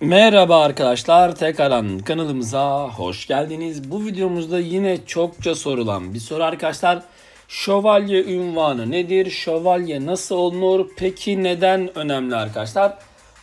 Merhaba arkadaşlar, tekrardan kanalımıza hoş geldiniz. Bu videomuzda yine çokça sorulan bir soru arkadaşlar. Şövalye ünvanı nedir? Şövalye nasıl olunur? Peki neden önemli arkadaşlar?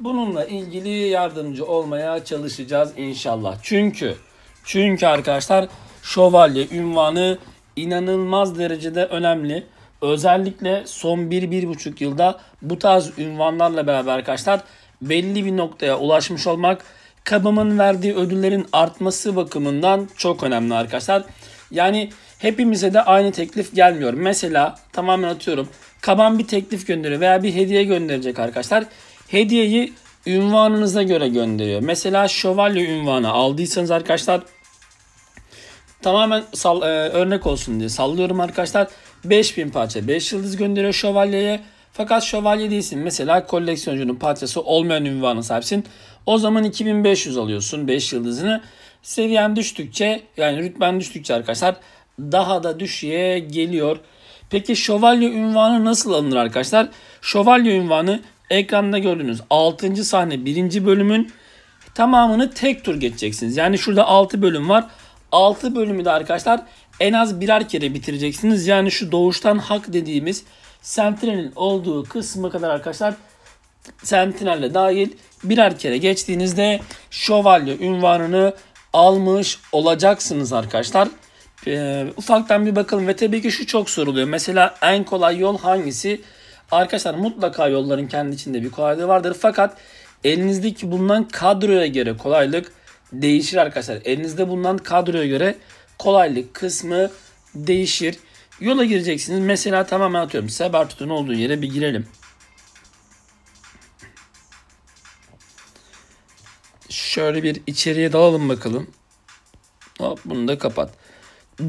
Bununla ilgili yardımcı olmaya çalışacağız inşallah. Çünkü çünkü arkadaşlar şövalye ünvanı inanılmaz derecede önemli. Özellikle son 1-1,5 yılda bu tarz ünvanlarla beraber arkadaşlar belli bir noktaya ulaşmış olmak kabımın verdiği ödüllerin artması bakımından çok önemli arkadaşlar. Yani hepimize de aynı teklif gelmiyor. Mesela tamamen atıyorum. Kaban bir teklif gönderiyor veya bir hediye gönderecek arkadaşlar. Hediyeyi ünvanınıza göre gönderiyor. Mesela şövalye ünvanı aldıysanız arkadaşlar tamamen sal, e, örnek olsun diye sallıyorum arkadaşlar. 5000 parça 5 yıldız gönderiyor şövalyeye. Fakat şövalye değilsin. Mesela koleksiyoncunun parçası olmayan ünvanı sahipsin. O zaman 2500 alıyorsun 5 yıldızını. Seviyen düştükçe yani rütben düştükçe arkadaşlar daha da düşüğe geliyor. Peki şövalye ünvanı nasıl alınır arkadaşlar? Şövalye ünvanı ekranda gördüğünüz 6. sahne 1. bölümün tamamını tek tur geçeceksiniz. Yani şurada 6 bölüm var. 6 bölümü de arkadaşlar en az birer kere bitireceksiniz. Yani şu doğuştan hak dediğimiz Sentinel'in olduğu kısmı kadar arkadaşlar Sentinel'le dahil birer kere geçtiğinizde şövalye ünvanını almış olacaksınız arkadaşlar. Ee, ufaktan bir bakalım ve tabii ki şu çok soruluyor. Mesela en kolay yol hangisi? Arkadaşlar mutlaka yolların kendi içinde bir kolaylığı vardır. Fakat elinizdeki bulunan kadroya göre kolaylık değişir arkadaşlar. Elinizde bulunan kadroya göre kolaylık kısmı değişir. Yola gireceksiniz. Mesela tamamen atıyorum. Sebertut'un olduğu yere bir girelim. Şöyle bir içeriye dalalım bakalım. Hop bunu da kapat.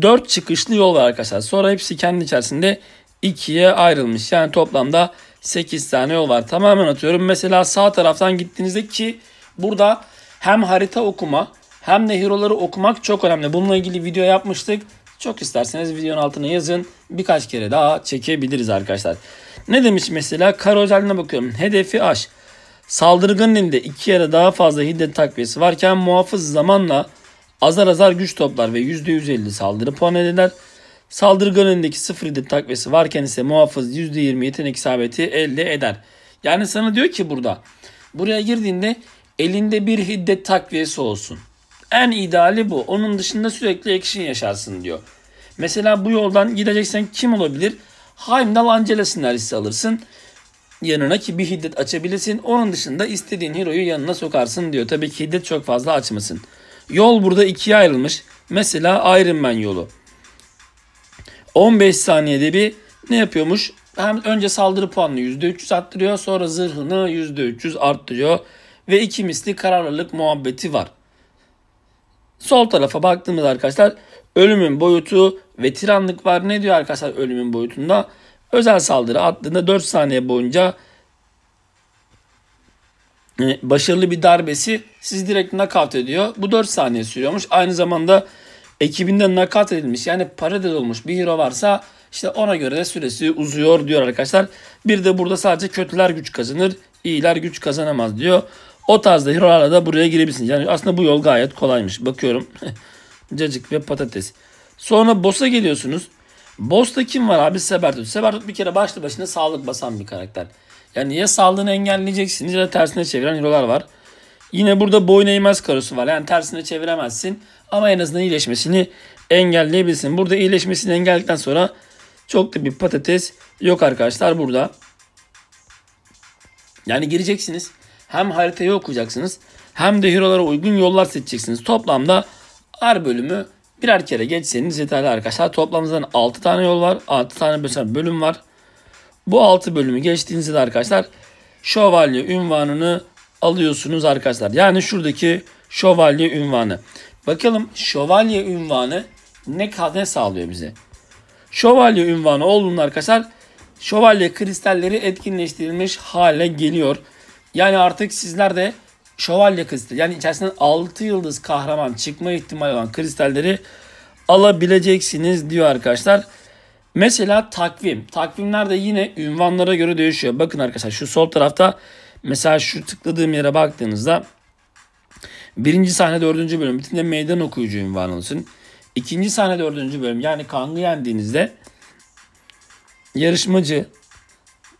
4 çıkışlı yol var arkadaşlar. Sonra hepsi kendi içerisinde ikiye ayrılmış. Yani toplamda 8 tane yol var. Tamamen atıyorum. Mesela sağ taraftan gittiğinizde ki burada hem harita okuma hem de hero'ları okumak çok önemli. Bununla ilgili video yapmıştık. Çok isterseniz videonun altına yazın. Birkaç kere daha çekebiliriz arkadaşlar. Ne demiş mesela? Karo özelliğine bakıyorum. Hedefi aş. Saldırganın elinde iki yere daha fazla hiddet takviyesi varken muhafız zamanla azar azar güç toplar ve %150 saldırı puan eder. Saldırganın elindeki sıfır hiddet takviyesi varken ise muhafız %20 yetenek isabeti elde eder. Yani sana diyor ki burada buraya girdiğinde elinde bir hiddet takviyesi olsun. En ideali bu. Onun dışında sürekli action yaşarsın diyor. Mesela bu yoldan gideceksen kim olabilir? Heimdall Angela sinerjisi alırsın. Yanına ki bir hiddet açabilirsin. Onun dışında istediğin hero'yu yanına sokarsın diyor. Tabii ki hiddet çok fazla açmasın. Yol burada ikiye ayrılmış. Mesela Iron Man yolu. 15 saniyede bir ne yapıyormuş? Hem önce saldırı puanını %300 arttırıyor. Sonra zırhını %300 arttırıyor. Ve iki misli kararlılık muhabbeti var. Sol tarafa baktığımızda arkadaşlar ölümün boyutu ve tiranlık var. Ne diyor arkadaşlar ölümün boyutunda? Özel saldırı attığında 4 saniye boyunca e, başarılı bir darbesi sizi direkt nakavt ediyor. Bu 4 saniye sürüyormuş. Aynı zamanda ekibinde nakavt edilmiş yani paralel olmuş bir hero varsa işte ona göre de süresi uzuyor diyor arkadaşlar. Bir de burada sadece kötüler güç kazanır, iyiler güç kazanamaz diyor. O tarzda hero'larla da buraya girebilirsiniz. Yani aslında bu yol gayet kolaymış. Bakıyorum. Cacık ve patates. Sonra boss'a geliyorsunuz. Boss'ta kim var abi? Sebertut. Sebertut bir kere başlı başına sağlık basan bir karakter. Yani ya sağlığını engelleyeceksiniz ya da tersine çeviren hero'lar var. Yine burada boyun eğmez karosu var. Yani tersine çeviremezsin. Ama en azından iyileşmesini engelleyebilirsin. Burada iyileşmesini engelledikten sonra çok da bir patates yok arkadaşlar burada. Yani gireceksiniz. Hem haritayı okuyacaksınız hem de hero'lara uygun yollar seçeceksiniz. Toplamda her bölümü birer kere geçseniz yeterli arkadaşlar. Toplamda 6 tane yol var. 6 tane mesela bölüm var. Bu 6 bölümü geçtiğinizde de arkadaşlar şövalye ünvanını alıyorsunuz arkadaşlar. Yani şuradaki şövalye ünvanı. Bakalım şövalye ünvanı ne kadar sağlıyor bize? Şövalye ünvanı olduğunda arkadaşlar şövalye kristalleri etkinleştirilmiş hale geliyor. Yani artık sizler de şövalye kristal yani içerisinden 6 yıldız kahraman çıkma ihtimali olan kristalleri alabileceksiniz diyor arkadaşlar. Mesela takvim. Takvimler de yine ünvanlara göre değişiyor. Bakın arkadaşlar şu sol tarafta mesela şu tıkladığım yere baktığınızda Birinci sahne dördüncü bölüm bittiğinde meydan okuyucu ünvanı olsun. İkinci sahne dördüncü bölüm yani Kang'ı yendiğinizde yarışmacı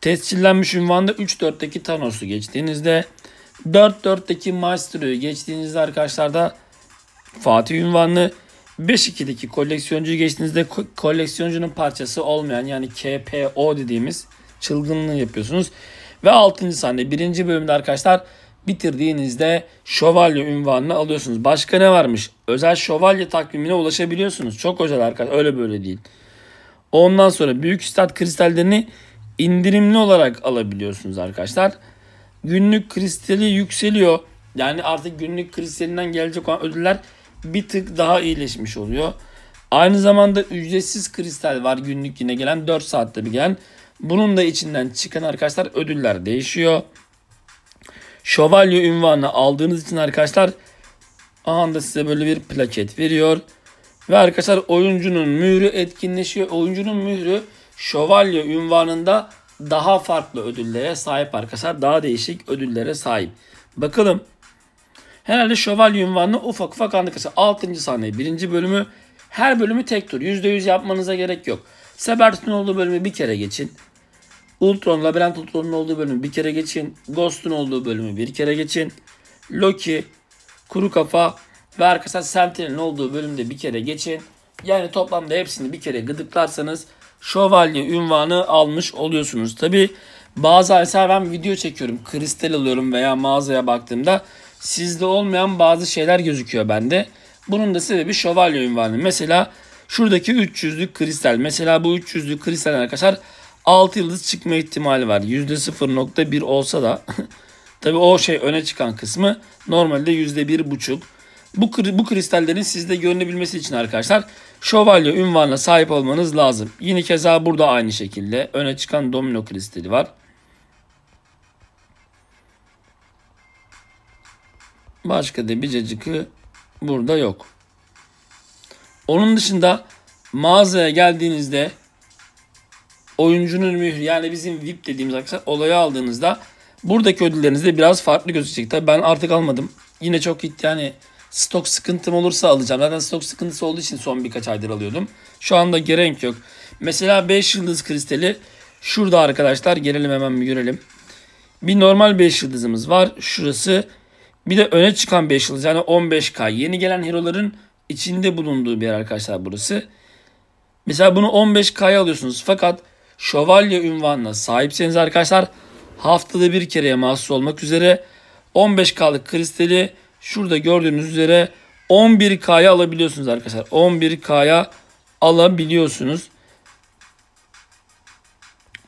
tescillenmiş ünvanda 3-4'teki Thanos'u geçtiğinizde 4-4'teki Maestro'yu geçtiğinizde arkadaşlar da Fatih ünvanını 5-2'deki koleksiyoncuyu geçtiğinizde ko- koleksiyoncunun parçası olmayan yani KPO dediğimiz çılgınlığı yapıyorsunuz. Ve 6. sahne 1. bölümde arkadaşlar bitirdiğinizde şövalye ünvanını alıyorsunuz. Başka ne varmış? Özel şövalye takvimine ulaşabiliyorsunuz. Çok özel arkadaşlar öyle böyle değil. Ondan sonra büyük üstad kristallerini indirimli olarak alabiliyorsunuz arkadaşlar. Günlük kristali yükseliyor. Yani artık günlük kristalinden gelecek olan ödüller bir tık daha iyileşmiş oluyor. Aynı zamanda ücretsiz kristal var günlük yine gelen 4 saatte bir gelen. Bunun da içinden çıkan arkadaşlar ödüller değişiyor. Şövalye ünvanı aldığınız için arkadaşlar anda size böyle bir plaket veriyor. Ve arkadaşlar oyuncunun mührü etkinleşiyor. Oyuncunun mührü şövalye ünvanında daha farklı ödüllere sahip arkadaşlar. Daha değişik ödüllere sahip. Bakalım. Herhalde şövalye ünvanını ufak ufak anladık. 6. sahne 1. bölümü. Her bölümü tek tur. %100 yapmanıza gerek yok. Sebert'in olduğu bölümü bir kere geçin. Ultron, Labirent Ultron'un olduğu bölümü bir kere geçin. Ghost'un olduğu bölümü bir kere geçin. Loki, Kuru Kafa ve arkadaşlar Sentinel'in olduğu bölümde bir kere geçin. Yani toplamda hepsini bir kere gıdıklarsanız şövalye ünvanı almış oluyorsunuz. Tabi bazı mesela ben video çekiyorum. Kristal alıyorum veya mağazaya baktığımda sizde olmayan bazı şeyler gözüküyor bende. Bunun da sebebi şövalye ünvanı. Mesela şuradaki 300'lük kristal. Mesela bu 300'lük kristal arkadaşlar 6 yıldız çıkma ihtimali var. %0.1 olsa da tabi o şey öne çıkan kısmı normalde %1.5. Bu, bu kristallerin sizde görünebilmesi için arkadaşlar şövalye ünvanına sahip olmanız lazım. Yine keza burada aynı şekilde öne çıkan domino kristali var. Başka da bir cacıkı burada yok. Onun dışında mağazaya geldiğinizde oyuncunun mührü yani bizim VIP dediğimiz arkadaşlar olayı aldığınızda buradaki ödülleriniz biraz farklı gözükecek. Tabii ben artık almadım. Yine çok yani stok sıkıntım olursa alacağım. Zaten stok sıkıntısı olduğu için son birkaç aydır alıyordum. Şu anda gerek yok. Mesela 5 yıldız kristali şurada arkadaşlar gelelim hemen bir görelim. Bir normal 5 yıldızımız var. Şurası bir de öne çıkan 5 yıldız yani 15K. Yeni gelen hero'ların içinde bulunduğu bir yer arkadaşlar burası. Mesela bunu 15K'ya alıyorsunuz. Fakat şövalye ünvanına sahipseniz arkadaşlar haftada bir kereye mahsus olmak üzere 15K'lık kristali şurada gördüğünüz üzere 11K'ya alabiliyorsunuz arkadaşlar. 11K'ya alabiliyorsunuz.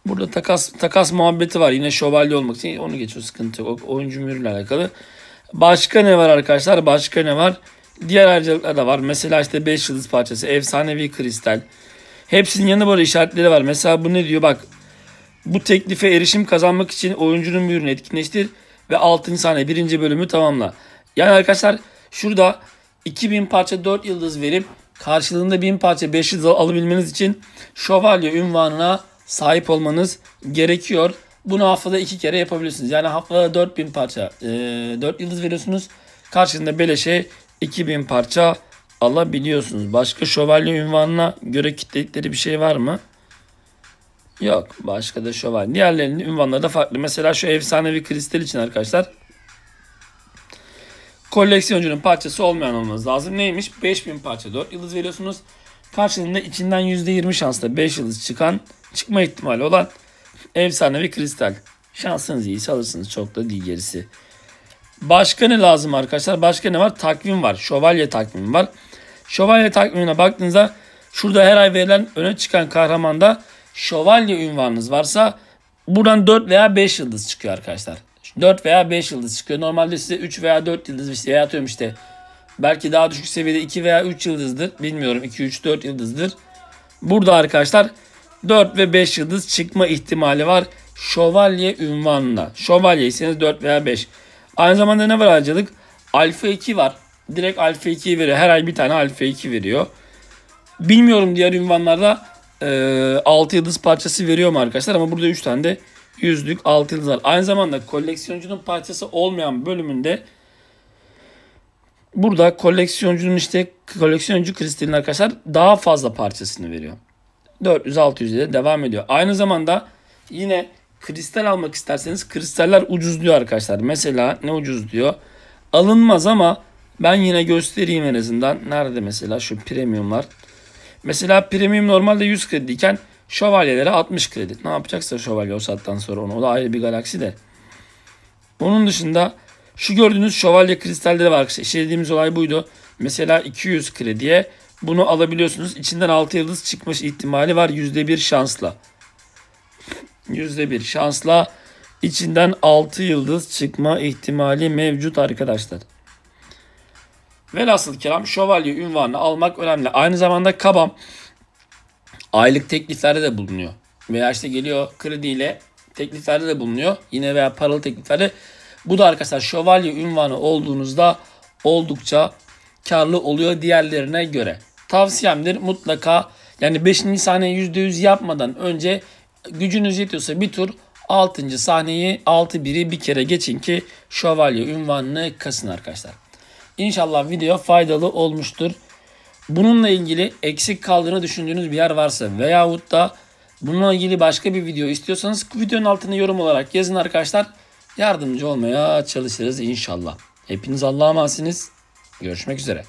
Burada takas takas muhabbeti var. Yine şövalye olmak için onu geçiyor sıkıntı yok. Oyuncu mühürle alakalı. Başka ne var arkadaşlar? Başka ne var? Diğer ayrıcalıklar da var. Mesela işte 5 yıldız parçası, efsanevi kristal. Hepsinin yanında böyle işaretleri var. Mesela bu ne diyor? Bak bu teklife erişim kazanmak için oyuncunun mühürünü etkinleştir ve 6. sahne 1. bölümü tamamla. Yani arkadaşlar şurada 2000 parça 4 yıldız verip karşılığında 1000 parça 5 yıldız alabilmeniz için şövalye ünvanına sahip olmanız gerekiyor. Bunu haftada iki kere yapabilirsiniz. Yani haftada 4000 parça e, 4 yıldız veriyorsunuz. Karşılığında beleşe 2000 parça alabiliyorsunuz. Başka şövalye ünvanına göre kitledikleri bir şey var mı? Yok. Başka da şövalye. Diğerlerinin ünvanları da farklı. Mesela şu efsanevi kristal için arkadaşlar koleksiyoncunun parçası olmayan olmanız lazım. Neymiş? 5000 parça 4 yıldız veriyorsunuz. Karşılığında içinden %20 şansla 5 yıldız çıkan çıkma ihtimali olan efsanevi kristal. Şansınız iyiyse alırsınız. Çok da değil gerisi. Başka ne lazım arkadaşlar? Başka ne var? Takvim var. Şövalye takvimi var. Şövalye takvimine baktığınızda şurada her ay verilen öne çıkan kahramanda şövalye ünvanınız varsa buradan 4 veya 5 yıldız çıkıyor arkadaşlar. 4 veya 5 yıldız çıkıyor. Normalde size 3 veya 4 yıldız işte atıyorum işte. Belki daha düşük seviyede 2 veya 3 yıldızdır. Bilmiyorum 2, 3, 4 yıldızdır. Burada arkadaşlar 4 ve 5 yıldız çıkma ihtimali var. Şövalye ünvanına. Şövalyeyseniz 4 veya 5. Aynı zamanda ne var ayrıcalık? Alfa 2 var. Direkt Alfa 2 veriyor. Her ay bir tane Alfa 2 veriyor. Bilmiyorum diğer ünvanlarda e, 6 yıldız parçası veriyor mu arkadaşlar ama burada 3 tane de yüzlük 6 yıldız var. Aynı zamanda koleksiyoncunun parçası olmayan bölümünde burada koleksiyoncunun işte koleksiyoncu kristalin arkadaşlar daha fazla parçasını veriyor. 400-600 ile devam ediyor. Aynı zamanda yine kristal almak isterseniz kristaller ucuzluyor arkadaşlar. Mesela ne ucuz diyor? Alınmaz ama ben yine göstereyim en azından. Nerede mesela şu premiumlar? Mesela premium normalde 100 krediyken şövalyelere 60 kredi. Ne yapacaksa şövalye o saatten sonra onu. O da ayrı bir galaksi de. Onun dışında şu gördüğünüz şövalye kristalleri var arkadaşlar. Dediğimiz olay buydu. Mesela 200 krediye bunu alabiliyorsunuz. İçinden 6 yıldız çıkmış ihtimali var %1 şansla. %1 şansla içinden 6 yıldız çıkma ihtimali mevcut arkadaşlar. Velhasıl kelam şövalye ünvanını almak önemli. Aynı zamanda kabam aylık tekliflerde de bulunuyor. Veya işte geliyor krediyle tekliflerde de bulunuyor. Yine veya paralı tekliflerde. Bu da arkadaşlar şövalye ünvanı olduğunuzda oldukça karlı oluyor diğerlerine göre. Tavsiyemdir mutlaka yani 5. sahneyi %100 yapmadan önce gücünüz yetiyorsa bir tur 6. sahneyi 6 biri bir kere geçin ki şövalye ünvanını kasın arkadaşlar. İnşallah video faydalı olmuştur. Bununla ilgili eksik kaldığını düşündüğünüz bir yer varsa veyahut da bununla ilgili başka bir video istiyorsanız videonun altına yorum olarak yazın arkadaşlar. Yardımcı olmaya çalışırız inşallah. Hepiniz Allah'a emanetsiniz. Görüşmek üzere.